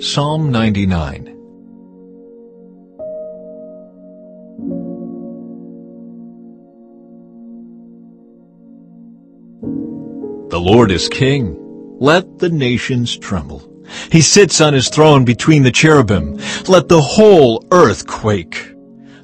Psalm 99 The Lord is king. Let the nations tremble. He sits on his throne between the cherubim. Let the whole earth quake.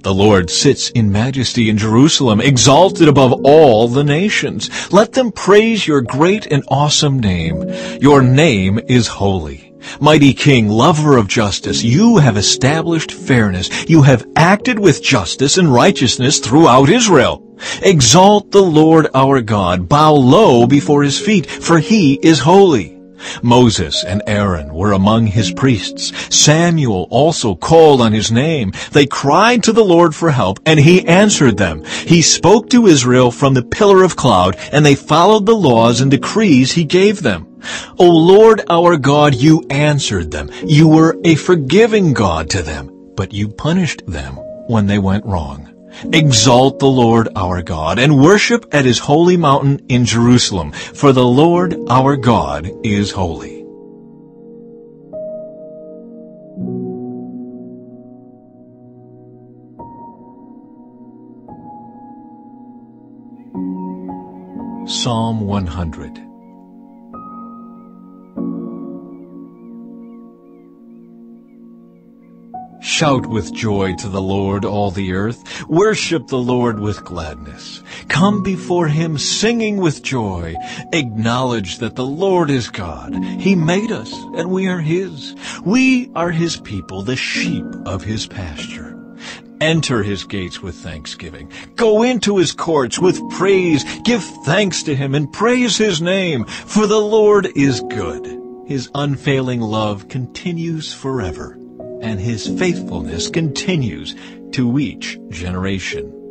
The Lord sits in majesty in Jerusalem, exalted above all the nations. Let them praise your great and awesome name. Your name is holy. Mighty King, lover of justice, you have established fairness. You have acted with justice and righteousness throughout Israel. Exalt the Lord our God. Bow low before his feet, for he is holy. Moses and Aaron were among his priests. Samuel also called on his name. They cried to the Lord for help, and he answered them. He spoke to Israel from the pillar of cloud, and they followed the laws and decrees he gave them. O Lord our God, you answered them. You were a forgiving God to them, but you punished them when they went wrong. Exalt the Lord our God and worship at his holy mountain in Jerusalem, for the Lord our God is holy. Psalm 100 Shout with joy to the Lord, all the earth. Worship the Lord with gladness. Come before him singing with joy. Acknowledge that the Lord is God. He made us, and we are his. We are his people, the sheep of his pasture. Enter his gates with thanksgiving. Go into his courts with praise. Give thanks to him and praise his name, for the Lord is good. His unfailing love continues forever and his faithfulness continues to each generation.